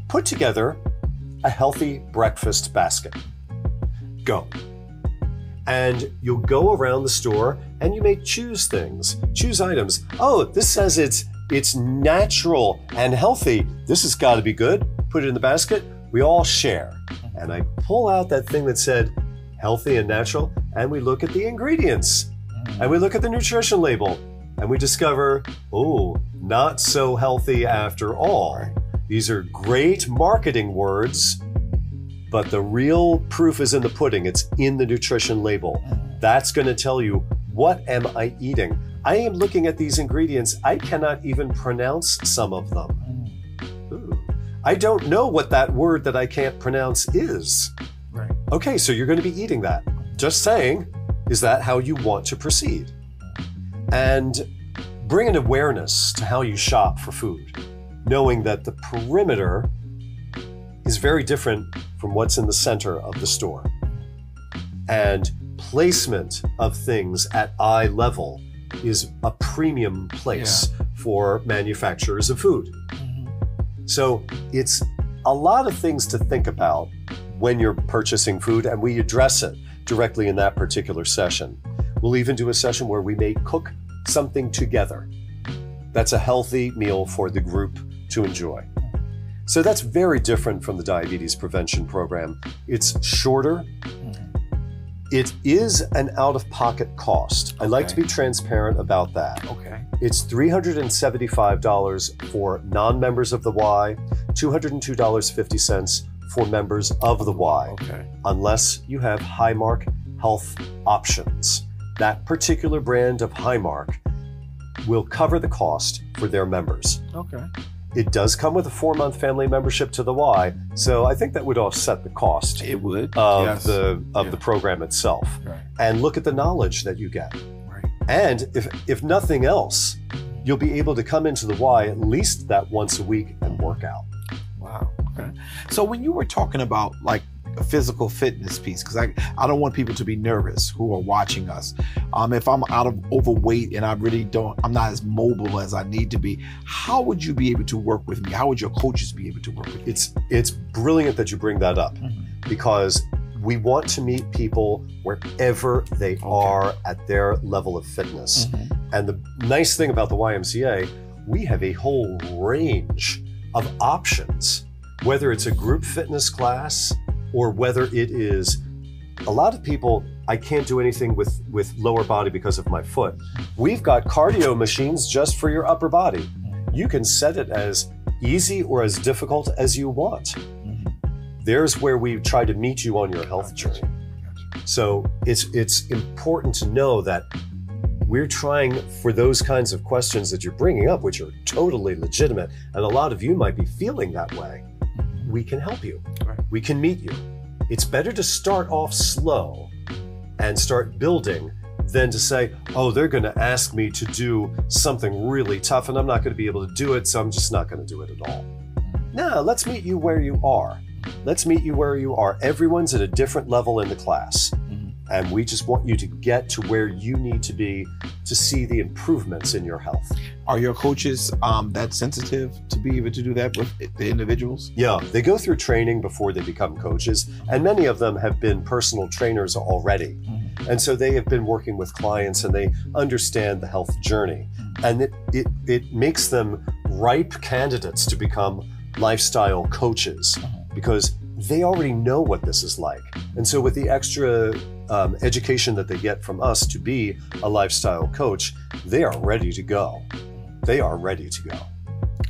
put together a healthy breakfast basket. Go. And you'll go around the store and you may choose things, choose items. Oh, this says it's it's natural and healthy. This has got to be good. Put it in the basket. We all share. And I pull out that thing that said healthy and natural, and we look at the ingredients. And we look at the nutrition label. And we discover, oh, not so healthy after all. These are great marketing words, but the real proof is in the pudding. It's in the nutrition label. That's going to tell you what am I eating? I am looking at these ingredients. I cannot even pronounce some of them. Ooh. I don't know what that word that I can't pronounce is. Right. Okay, so you're going to be eating that. Just saying, is that how you want to proceed? And bring an awareness to how you shop for food, knowing that the perimeter is very different from what's in the center of the store. And placement of things at eye level is a premium place for manufacturers of food. Mm-hmm. So it's a lot of things to think about when you're purchasing food, and we address it directly in that particular session. We'll even do a session where we may cook something together. That's a healthy meal for the group to enjoy. So that's very different from the diabetes prevention program. It's shorter. It is an out of pocket cost. I like to be transparent about that. Okay. It's $375 for non members of the Y, $202.50 for members of the Y, Okay. unless you have Highmark Health Options. That particular brand of Highmark will cover the cost for their members. Okay. It does come with a four month family membership to the Y, so I think that would offset the cost It would. of yes. the of Yeah. the program itself. Right. And look at the knowledge that you get. Right. And if if nothing else, you'll be able to come into the Y at least that once a week and work out. Wow. Okay. So when you were talking about like a physical fitness piece, because I, I don't want people to be nervous who are watching us. Um, if I'm out of overweight and I really don't, I'm not as mobile as I need to be, how would you be able to work with me? How would your coaches be able to work with me? It's it's brilliant that you bring that up because we want to meet people wherever they are at their level of fitness. And the nice thing about the YMCA, we have a whole range of options, whether it's a group fitness class or whether it is a lot of people I can't do anything with with lower body because of my foot. We've got cardio machines just for your upper body. You can set it as easy or as difficult as you want. Mm-hmm. There's where we try to meet you on your health journey. So it's it's important to know that we're trying for those kinds of questions that you're bringing up, which are totally legitimate, and a lot of you might be feeling that way. We can help you. Right. We can meet you. It's better to start off slow and start building than to say, oh, they're going to ask me to do something really tough and I'm not going to be able to do it, so I'm just not going to do it at all. No, let's meet you where you are. Let's meet you where you are. Everyone's at a different level in the class. And we just want you to get to where you need to be to see the improvements in your health. Are your coaches um, that sensitive to be able to do that with the individuals? Yeah, they go through training before they become coaches, and many of them have been personal trainers already. Mm-hmm. And so they have been working with clients and they understand the health journey. Mm-hmm. And it, it, it makes them ripe candidates to become lifestyle coaches mm-hmm. because they already know what this is like. And so with the extra um, education that they get from us to be a lifestyle coach, they are ready to go. They are ready to go.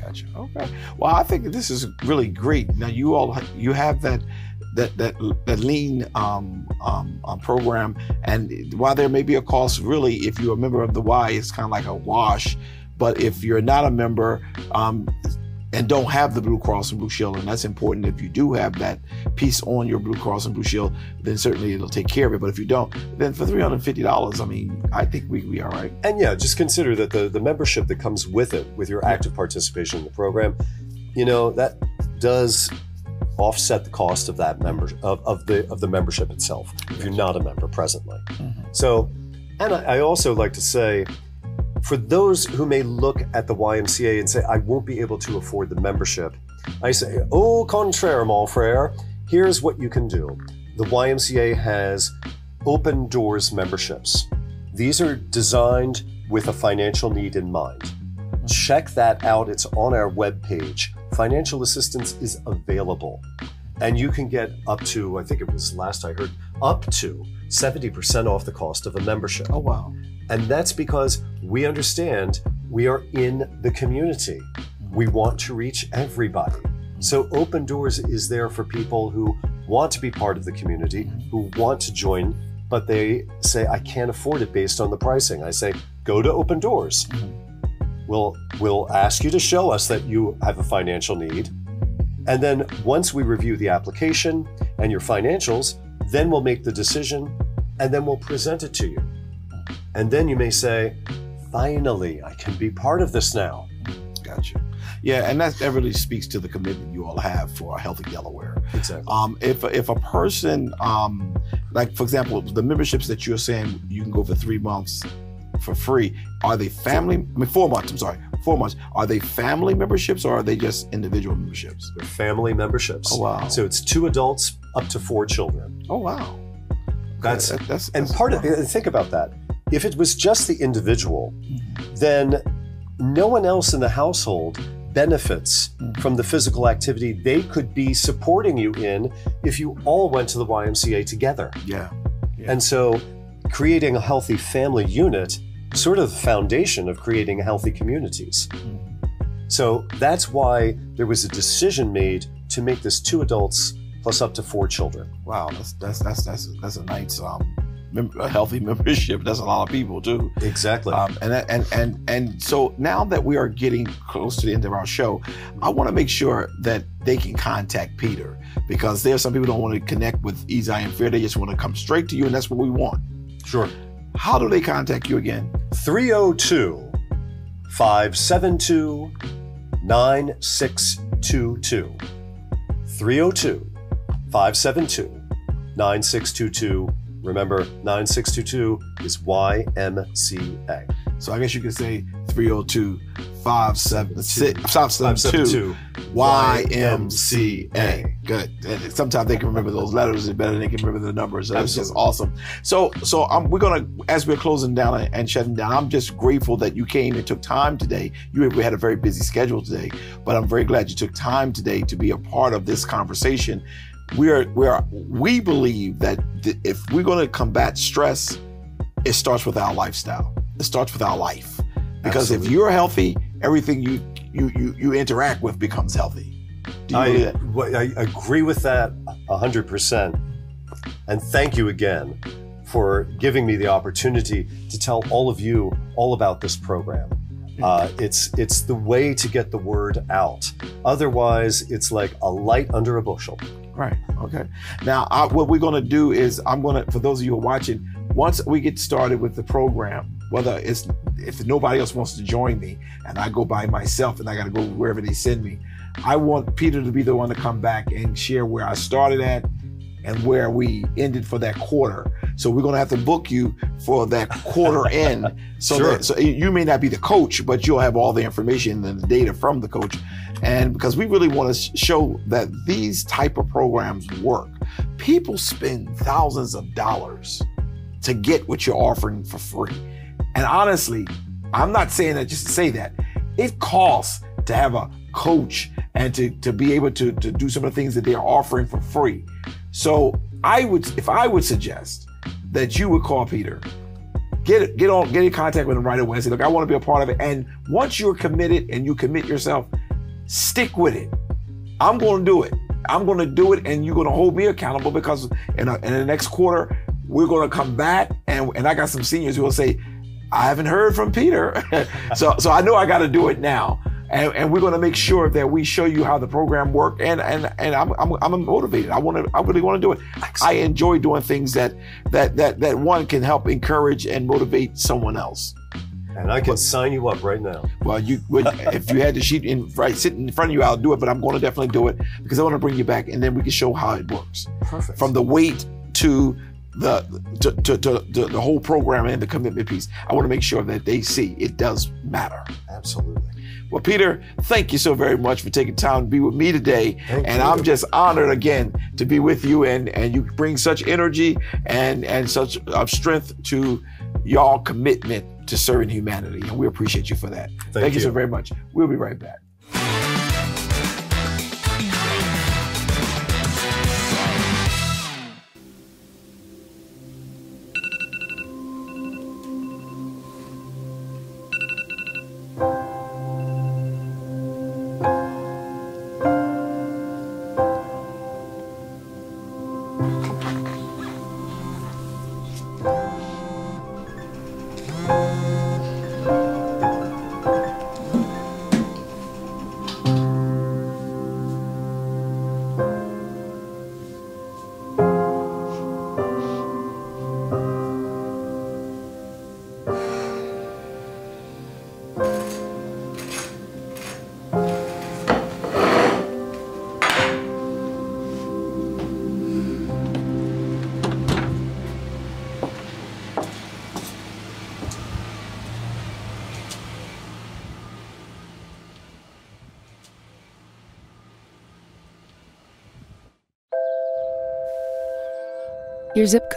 Gotcha. Okay. Well, I think this is really great. Now you all you have that that that that lean um, um, um, program, and while there may be a cost, really, if you're a member of the Y, it's kind of like a wash. But if you're not a member, um, and don't have the Blue Cross and Blue Shield, and that's important. If you do have that piece on your Blue Cross and Blue Shield, then certainly it'll take care of it. But if you don't, then for three hundred fifty dollars, I mean, I think we we all right. And yeah, just consider that the the membership that comes with it, with your active participation in the program, you know that does offset the cost of that member of, of the of the membership itself if you're not a member presently. Mm-hmm. So, and I, I also like to say for those who may look at the YMCA and say, I won't be able to afford the membership, I say, au contraire, mon frère, here's what you can do. The YMCA has open doors memberships. These are designed with a financial need in mind. Check that out. It's on our webpage. Financial assistance is available. And you can get up to, I think it was last I heard, up to 70% off the cost of a membership. Oh, wow. And that's because we understand we are in the community. We want to reach everybody. So Open Doors is there for people who want to be part of the community, who want to join, but they say, I can't afford it based on the pricing. I say, go to Open Doors. We'll, we'll ask you to show us that you have a financial need. And then once we review the application and your financials, then we'll make the decision and then we'll present it to you. And then you may say, finally, I can be part of this now. Gotcha. Yeah, and that, that really speaks to the commitment you all have for a healthy Delaware. Exactly. Um, if if a person, um, like for example, the memberships that you're saying you can go for three months for free, are they family? I mean, four months. I'm sorry, four months. Are they family memberships or are they just individual memberships? They're family memberships. Oh wow. So it's two adults up to four children. Oh wow. That's, that, that's and that's part of think about that. If it was just the individual, mm-hmm. then no one else in the household benefits mm-hmm. from the physical activity they could be supporting you in if you all went to the YMCA together. Yeah. And so creating a healthy family unit sort of the foundation of creating healthy communities. So that's why there was a decision made to make this two adults plus up to four children. Wow, that's that's that's that's that's a nice um mem- a healthy membership. That's a lot of people too. Exactly. Um, and and and and so now that we are getting close to the end of our show, I want to make sure that they can contact Peter because there's some people don't want to connect with Ezion Fair. They just want to come straight to you, and that's what we want. Sure. How do they contact you again? 302 572 9622. 302 572 9622. Remember, 9622 is YMCA. So I guess you could say 302 576 572 YMCA. Good. And Sometimes they can remember those letters better than they can remember the numbers. That's just awesome. So, so we're gonna, as we're closing down and shutting down, I'm just grateful that you came and took time today. You we had a very busy schedule today, but I'm very glad you took time today to be a part of this conversation. We are, we are, we believe that th- if we're going to combat stress, it starts with our lifestyle. It starts with our life. Because if you're healthy, everything you you you, you interact with becomes healthy. I? I agree with that 100%. And thank you again for giving me the opportunity to tell all of you all about this program. Uh, it's it's the way to get the word out. Otherwise, it's like a light under a bushel. Right. Okay. Now, I, what we're going to do is, I'm going to, for those of you who are watching, once we get started with the program, whether it's if nobody else wants to join me and I go by myself and I got to go wherever they send me, I want Peter to be the one to come back and share where I started at and where we ended for that quarter. So we're going to have to book you for that quarter end. So, Sure. that, so you may not be the coach, but you'll have all the information and the data from the coach. And because we really want to show that these type of programs work, people spend thousands of dollars to get what you're offering for free. And honestly, I'm not saying that just to say that. It costs to have a coach and to, to be able to, to do some of the things that they are offering for free. So I would, if I would suggest that you would call Peter. Get get on get in contact with him right away and say, look, I want to be a part of it. And once you're committed and you commit yourself, stick with it. I'm going to do it. I'm going to do it, and you're going to hold me accountable because in, a, in the next quarter we're going to come back, and and I got some seniors who will say, I haven't heard from Peter, so so I know I got to do it now. And, and, we're going to make sure that we show you how the program works. And and and I'm I'm, I'm motivated. I want to. I really want to do it. I enjoy doing things that that that that one can help encourage and motivate someone else. And I can but, sign you up right now. Well, you would if you had the sheet in right sitting in front of you, I'll do it. But I'm going to definitely do it because I want to bring you back, and then we can show how it works. Perfect. From the weight to the to, to, to, the whole program and the commitment piece. I want to make sure that they see it does matter. Absolutely. Well, Peter, thank you so very much for taking time to be with me today. Thank and you. I'm just honored again to be with you and, and you bring such energy and, and such uh, strength to y'all commitment to serving humanity. And we appreciate you for that. Thank, thank you. you so very much. We'll be right back.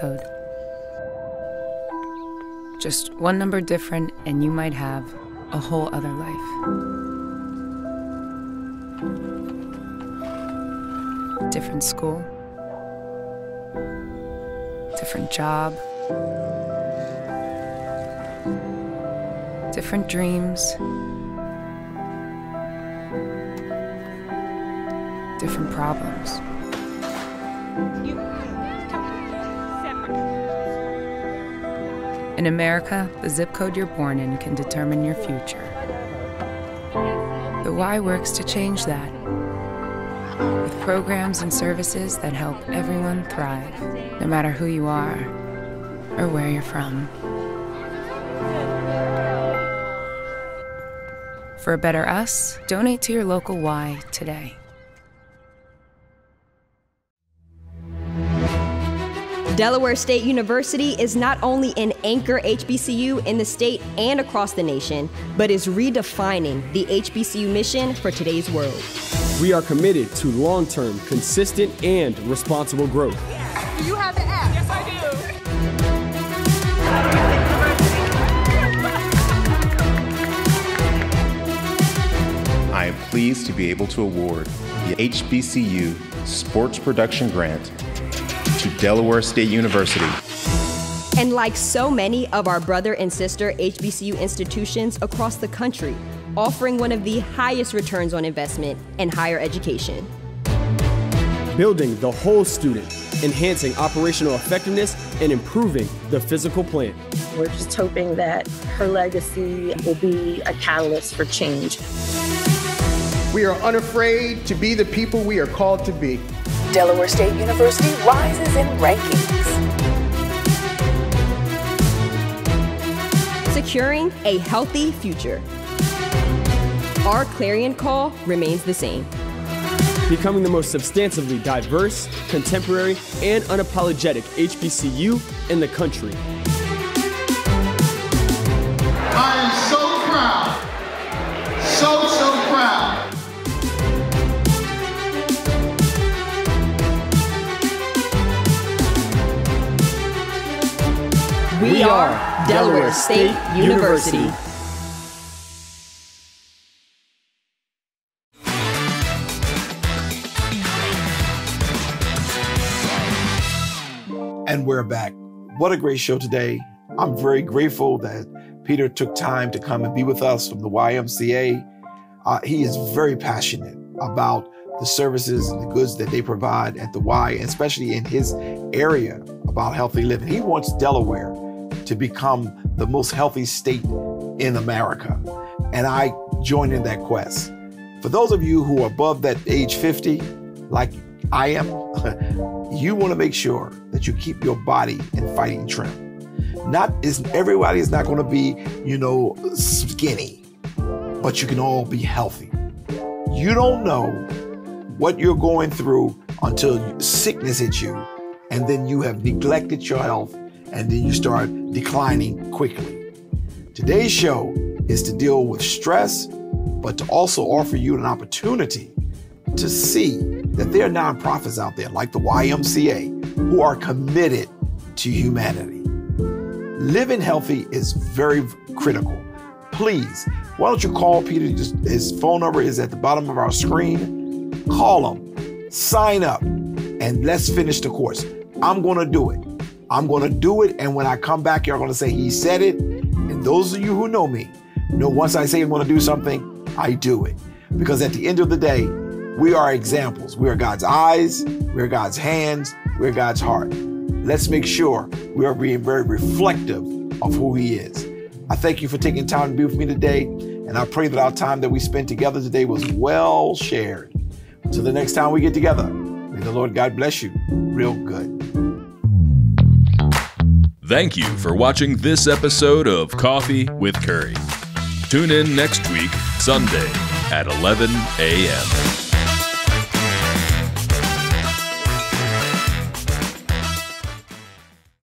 Code. Just one number different, and you might have a whole other life. Different school, different job, different dreams, different problems. In America, the zip code you're born in can determine your future. The Y works to change that with programs and services that help everyone thrive, no matter who you are or where you're from. For a better us, donate to your local Y today. Delaware State University is not only an anchor HBCU in the state and across the nation, but is redefining the HBCU mission for today's world. We are committed to long term, consistent, and responsible growth. Do you have the app? Yes, I do. I am pleased to be able to award the HBCU Sports Production Grant to Delaware State University. And like so many of our brother and sister HBCU institutions across the country, offering one of the highest returns on investment in higher education. Building the whole student, enhancing operational effectiveness, and improving the physical plant. We're just hoping that her legacy will be a catalyst for change. We are unafraid to be the people we are called to be. Delaware State University rises in rankings. Securing a healthy future. Our clarion call remains the same. Becoming the most substantively diverse, contemporary, and unapologetic HBCU in the country. I am so We are Delaware State University. And we're back. what a great show today. I'm very grateful that Peter took time to come and be with us from the YMCA. Uh, he is very passionate about the services and the goods that they provide at the Y, especially in his area about healthy living. He wants Delaware to become the most healthy state in America. And I join in that quest. For those of you who are above that age 50, like I am, you want to make sure that you keep your body in fighting trim. Not is everybody is not going to be, you know, skinny, but you can all be healthy. You don't know what you're going through until sickness hits you, and then you have neglected your health, and then you start declining quickly. Today's show is to deal with stress, but to also offer you an opportunity to see that there are nonprofits out there like the YMCA who are committed to humanity. Living healthy is very critical. Please, why don't you call Peter? His phone number is at the bottom of our screen. Call him, sign up, and let's finish the course. I'm going to do it. I'm going to do it. And when I come back, you're going to say, He said it. And those of you who know me know once I say I'm going to do something, I do it. Because at the end of the day, we are examples. We are God's eyes, we are God's hands, we are God's heart. Let's make sure we are being very reflective of who He is. I thank you for taking time to be with me today, and I pray that our time that we spent together today was well shared. Until the next time we get together, may the Lord God bless you real good. Thank you for watching this episode of Coffee with Curry. Tune in next week, Sunday at 11 a.m.